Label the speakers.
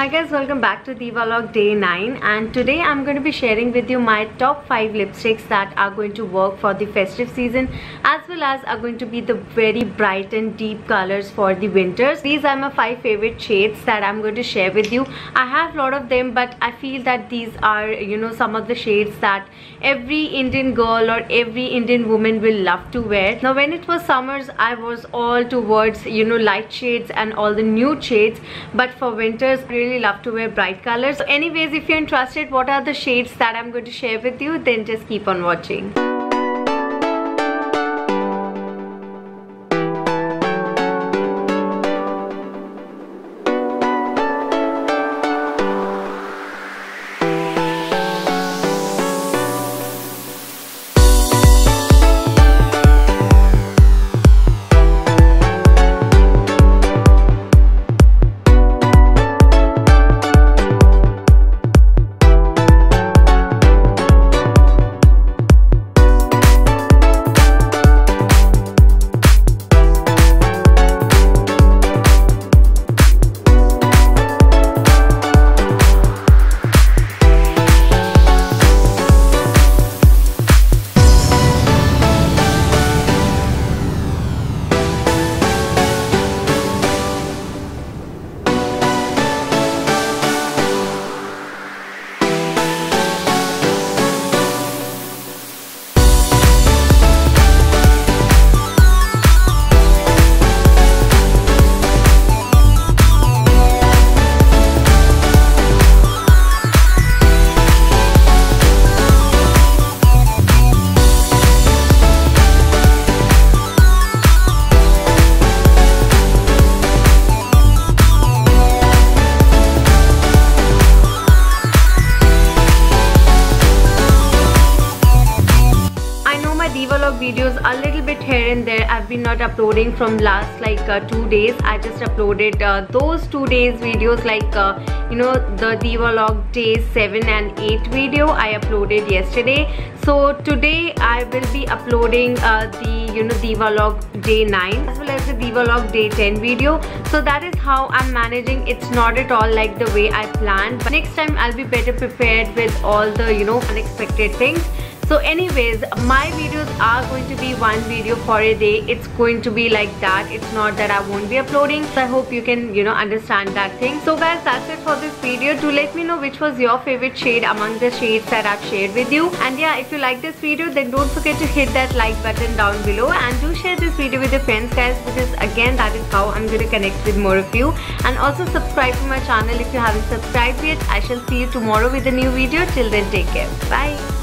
Speaker 1: Hi guys, welcome back to Diwalog day 9 and today I'm going to be sharing with you my top 5 lipsticks that are going to work for the festive season as well as are going to be the very bright and deep colors for the winters. These are my 5 favorite shades that I'm going to share with you. I have a lot of them but I feel that these are you know some of the shades that every Indian girl or every Indian woman will love to wear. Now when it was summers I was all towards you know light shades and all the nude shades but for winters really love to wear bright colors. Anyways, if you're interested what are the shades that I'm going to share with you, then just keep on watching. Diwalog videos a little bit here and there I've been not uploading from last like uh, two days. I just uploaded uh, those two days videos like uh, you know the Diwalog day 7 and 8 video I uploaded yesterday. So today I will be uploading uh, the you know Diwalog day 9 as well as the Diwalog day 10 video. So that is how I'm managing. It's not at all like the way I planned. But next time I'll be better prepared with all the you know unexpected things so anyways my videos are going to be one video for a day. It's going to be like that. It's not that I won't be uploading. So I hope you can you know understand that thing. So guys that's it for this video. Do let me know which was your favorite shade among the shades that I've shared with you. And yeah if you like this video then don't forget to hit that like button down below. And do share this video with your friends guys because again that is how I'm going to connect with more of you. And also subscribe to my channel if you haven't subscribed yet. I shall see you tomorrow with a new video. Till then take care. Bye